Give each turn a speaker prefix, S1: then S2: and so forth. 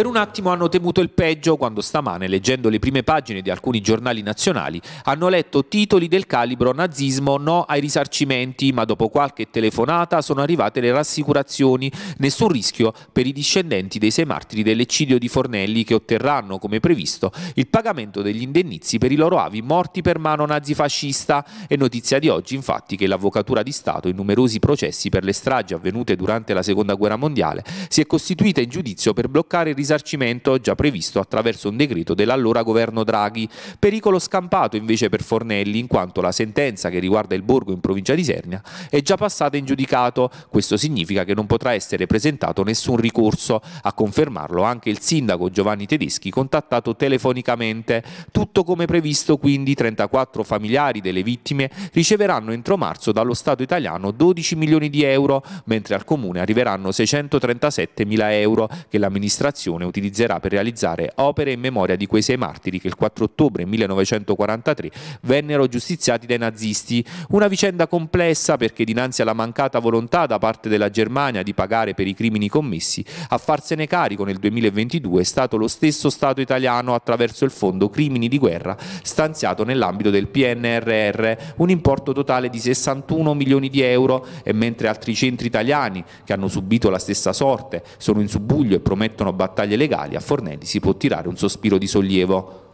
S1: Per un attimo hanno temuto il peggio quando stamane, leggendo le prime pagine di alcuni giornali nazionali, hanno letto titoli del calibro nazismo no ai risarcimenti, ma dopo qualche telefonata sono arrivate le rassicurazioni, nessun rischio per i discendenti dei sei martiri dell'eccidio di Fornelli che otterranno, come previsto, il pagamento degli indennizi per i loro avi morti per mano nazifascista. È notizia di oggi, infatti, che l'Avvocatura di Stato in numerosi processi per le stragi avvenute durante la Seconda Guerra Mondiale si è costituita in giudizio per bloccare il risarcimento già previsto attraverso un decreto dell'allora governo Draghi. Pericolo scampato invece per Fornelli, in quanto la sentenza che riguarda il borgo in provincia di Sernia è già passata in giudicato. Questo significa che non potrà essere presentato nessun ricorso. A confermarlo anche il sindaco Giovanni Tedeschi, contattato telefonicamente. Tutto come previsto, quindi 34 familiari delle vittime riceveranno entro marzo dallo Stato italiano 12 milioni di euro, mentre al comune arriveranno 637 mila euro che l'amministrazione utilizzerà per realizzare opere in memoria di quei sei martiri che il 4 ottobre 1943 vennero giustiziati dai nazisti. Una vicenda complessa perché dinanzi alla mancata volontà da parte della Germania di pagare per i crimini commessi, a farsene carico nel 2022 è stato lo stesso Stato italiano attraverso il Fondo Crimini di Guerra stanziato nell'ambito del PNRR, un importo totale di 61 milioni di euro e mentre altri centri italiani che hanno subito la stessa sorte sono in subbuglio e promettono battaglie legali, a Fornelli si può tirare un sospiro di sollievo.